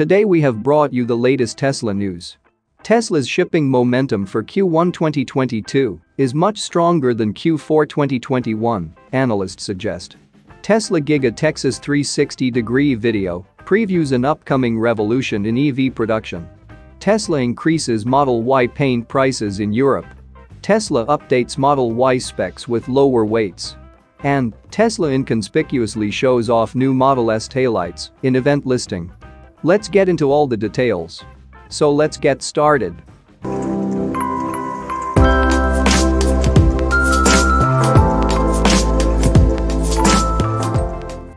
Today we have brought you the latest Tesla news. Tesla's shipping momentum for Q1 2022 is much stronger than Q4 2021, analysts suggest. Tesla Giga Texas 360 degree video previews an upcoming revolution in EV production. Tesla increases Model Y paint prices in Europe. Tesla updates Model Y specs with lower weights. And Tesla inconspicuously shows off new Model S taillights in event listing. Let's get into all the details. So let's get started.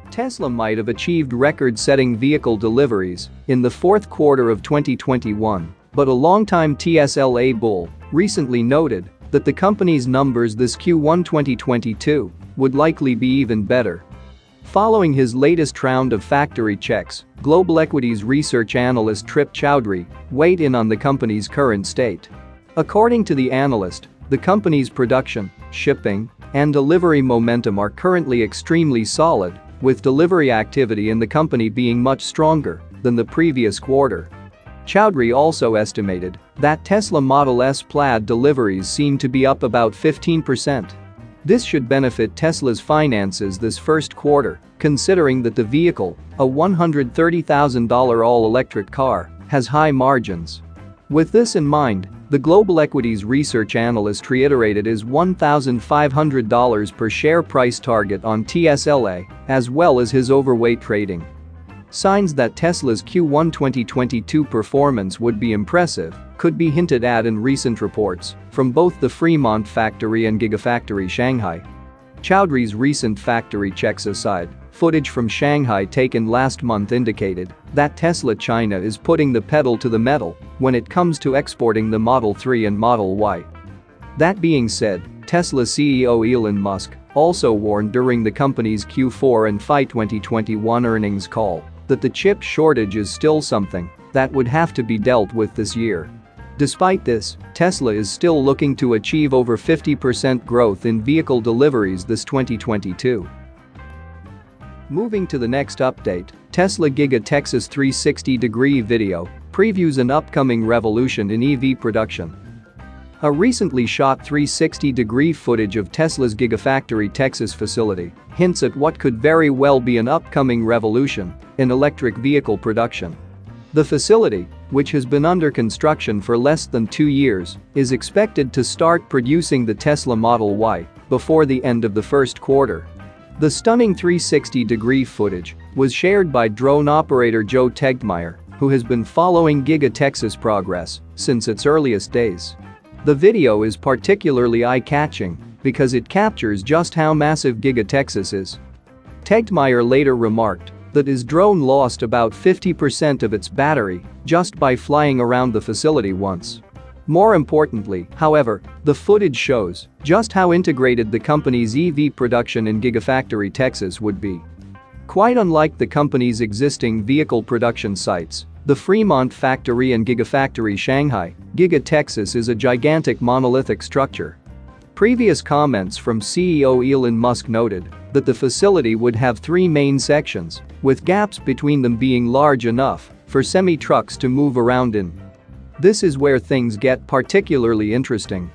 Tesla might have achieved record-setting vehicle deliveries in the fourth quarter of 2021, but a longtime TSLA bull recently noted that the company's numbers this Q1 2022 would likely be even better. Following his latest round of factory checks, Global Equities research analyst Trip Chowdhry weighed in on the company's current state. According to the analyst, the company's production, shipping, and delivery momentum are currently extremely solid with delivery activity in the company being much stronger than the previous quarter. Chowdhry also estimated that Tesla Model S Plaid deliveries seem to be up about 15%. This should benefit Tesla's finances this first quarter, considering that the vehicle, a $130,000 all-electric car, has high margins. With this in mind, the Global Equities research analyst reiterated his $1,500 per share price target on TSLA, as well as his overweight trading. Signs that Tesla's Q1 2022 performance would be impressive could be hinted at in recent reports from both the Fremont factory and Gigafactory Shanghai. Chowdhry's recent factory checks aside, Footage from Shanghai taken last month indicated that Tesla China is putting the pedal to the metal when it comes to exporting the Model 3 and Model Y. That being said, Tesla CEO Elon Musk also warned during the company's Q4 and FY 2021 earnings call that the chip shortage is still something that would have to be dealt with this year. Despite this, Tesla is still looking to achieve over 50% growth in vehicle deliveries this 2022. Moving to the next update, Tesla Giga Texas 360 degree video previews an upcoming revolution in EV production. A recently shot 360 degree footage of Tesla's Gigafactory Texas facility hints at what could very well be an upcoming revolution in electric vehicle production. The facility, which has been under construction for less than two years, is expected to start producing the Tesla Model Y before the end of the first quarter. The stunning 360-degree footage was shared by drone operator Joe Tegtmeyer, who has been following Giga Texas progress since its earliest days. The video is particularly eye-catching because it captures just how massive Giga Texas is. Tegtmeyer later remarked that his drone lost about 50% of its battery just by flying around the facility once. More importantly, however, the footage shows just how integrated the company's EV production in Gigafactory Texas would be. Quite unlike the company's existing vehicle production sites, the Fremont factory and Gigafactory Shanghai, Giga Texas is a gigantic monolithic structure. Previous comments from CEO Elon Musk noted that the facility would have three main sections, with gaps between them being large enough for semi-trucks to move around in. This is where things get particularly interesting.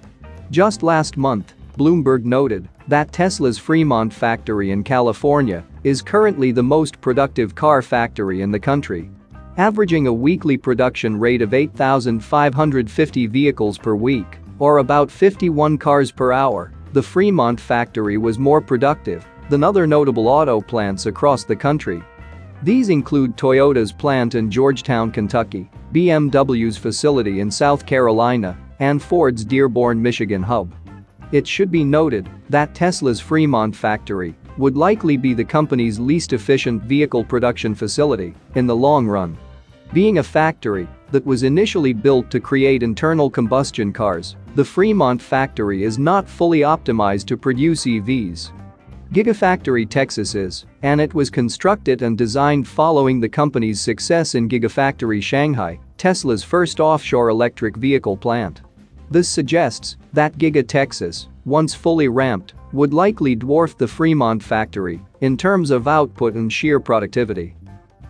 Just last month, Bloomberg noted that Tesla's Fremont factory in California is currently the most productive car factory in the country. Averaging a weekly production rate of 8,550 vehicles per week, or about 51 cars per hour, the Fremont factory was more productive than other notable auto plants across the country. These include Toyota's plant in Georgetown, Kentucky, BMW's facility in South Carolina, and Ford's Dearborn, Michigan hub. It should be noted that Tesla's Fremont factory would likely be the company's least efficient vehicle production facility in the long run. Being a factory that was initially built to create internal combustion cars, the Fremont factory is not fully optimized to produce EVs. Gigafactory Texas is, and it was constructed and designed following the company's success in Gigafactory Shanghai, Tesla's first offshore electric vehicle plant. This suggests that Giga Texas, once fully ramped, would likely dwarf the Fremont factory in terms of output and sheer productivity.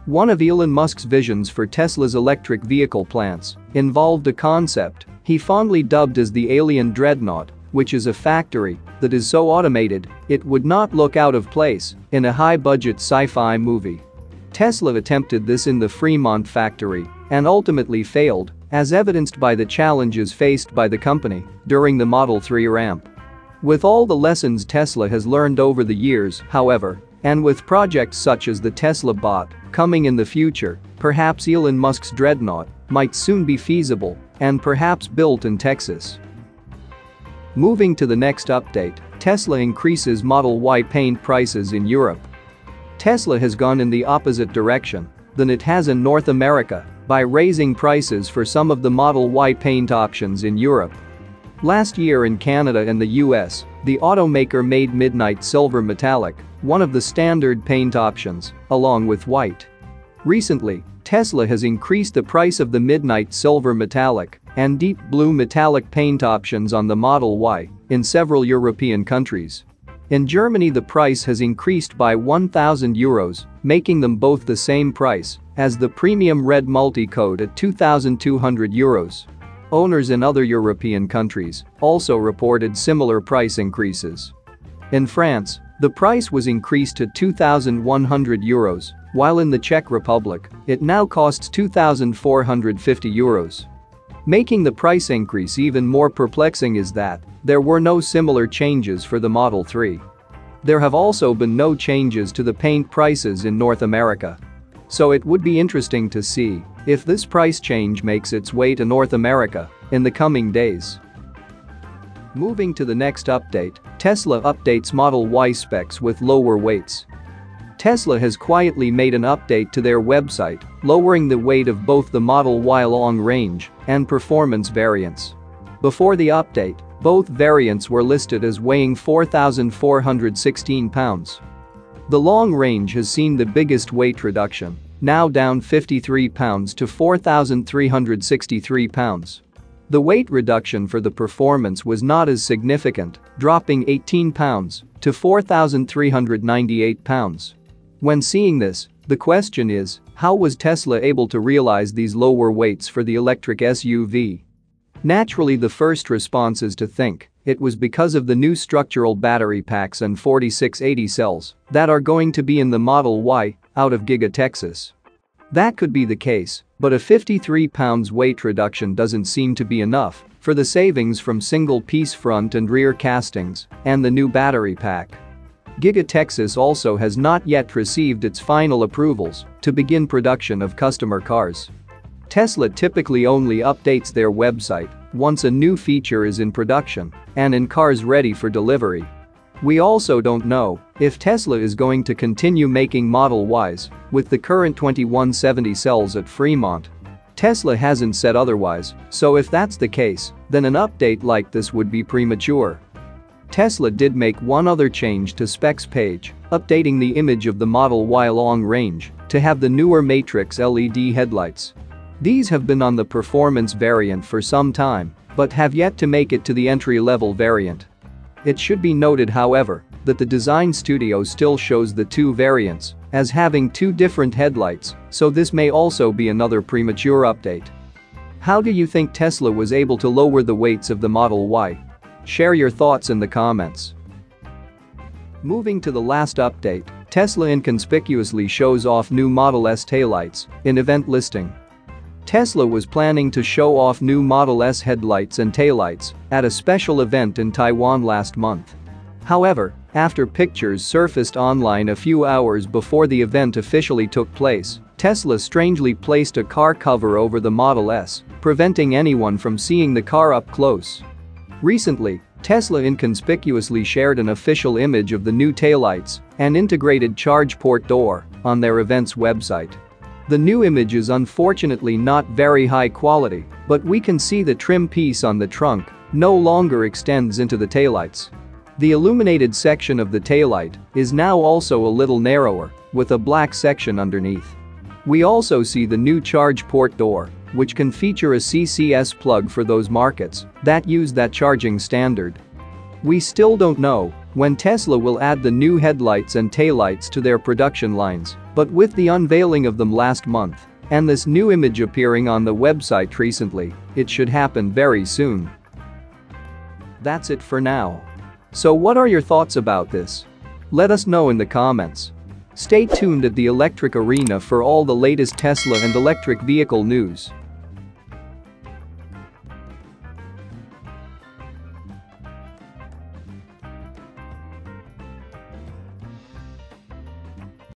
One of Elon Musk's visions for Tesla's electric vehicle plants involved a concept he fondly dubbed as the alien dreadnought, which is a factory that is so automated it would not look out of place in a high-budget sci-fi movie. Tesla attempted this in the Fremont factory and ultimately failed, as evidenced by the challenges faced by the company during the Model 3 ramp. With all the lessons Tesla has learned over the years, however, and with projects such as the Tesla bot coming in the future, perhaps Elon Musk's Dreadnought might soon be feasible and perhaps built in Texas. Moving to the next update, Tesla increases Model Y paint prices in Europe. Tesla has gone in the opposite direction than it has in North America by raising prices for some of the Model Y paint options in Europe. Last year in Canada and the US, the automaker made Midnight Silver Metallic one of the standard paint options, along with white. Recently, Tesla has increased the price of the Midnight Silver Metallic and Deep Blue Metallic paint options on the Model Y in several European countries. In Germany the price has increased by 1,000 euros, making them both the same price as the premium red multi-coat at 2,200 euros. Owners in other European countries also reported similar price increases. In France, the price was increased to 2,100 euros, while in the Czech Republic, it now costs 2,450 euros. Making the price increase even more perplexing is that there were no similar changes for the Model 3. There have also been no changes to the paint prices in North America. So it would be interesting to see if this price change makes its way to North America in the coming days. Moving to the next update, Tesla updates Model Y specs with lower weights. Tesla has quietly made an update to their website, lowering the weight of both the Model Y long range and performance variants. Before the update, both variants were listed as weighing 4,416 pounds. The long range has seen the biggest weight reduction, now down 53 pounds to 4,363 pounds. The weight reduction for the performance was not as significant, dropping 18 pounds to 4,398 pounds. When seeing this, the question is, how was Tesla able to realize these lower weights for the electric SUV? Naturally the first response is to think it was because of the new structural battery packs and 4680 cells that are going to be in the Model Y out of Giga Texas. That could be the case, but a 53 pounds weight reduction doesn't seem to be enough for the savings from single-piece front and rear castings and the new battery pack. Giga Texas also has not yet received its final approvals to begin production of customer cars. Tesla typically only updates their website once a new feature is in production and in cars ready for delivery. We also don't know if Tesla is going to continue making Model Ys with the current 2170 cells at Fremont. Tesla hasn't said otherwise, so if that's the case, then an update like this would be premature. Tesla did make one other change to specs page, updating the image of the Model Y long range to have the newer Matrix LED headlights. These have been on the performance variant for some time, but have yet to make it to the entry-level variant. It should be noted however, that the design studio still shows the two variants as having two different headlights, so this may also be another premature update. How do you think Tesla was able to lower the weights of the Model Y? Share your thoughts in the comments. Moving to the last update, Tesla inconspicuously shows off new Model S taillights in event listing. Tesla was planning to show off new Model S headlights and taillights at a special event in Taiwan last month. However, after pictures surfaced online a few hours before the event officially took place, Tesla strangely placed a car cover over the Model S, preventing anyone from seeing the car up close. Recently, Tesla inconspicuously shared an official image of the new taillights and integrated charge port door on their event's website. The new image is unfortunately not very high quality, but we can see the trim piece on the trunk no longer extends into the taillights. The illuminated section of the taillight is now also a little narrower, with a black section underneath. We also see the new charge port door which can feature a CCS plug for those markets that use that charging standard. We still don't know when Tesla will add the new headlights and taillights to their production lines, But with the unveiling of them last month and this new image appearing on the website recently, it should happen very soon. That's it for now. So what are your thoughts about this? Let us know in the comments. Stay tuned at the Electric Arena for all the latest Tesla and electric vehicle news.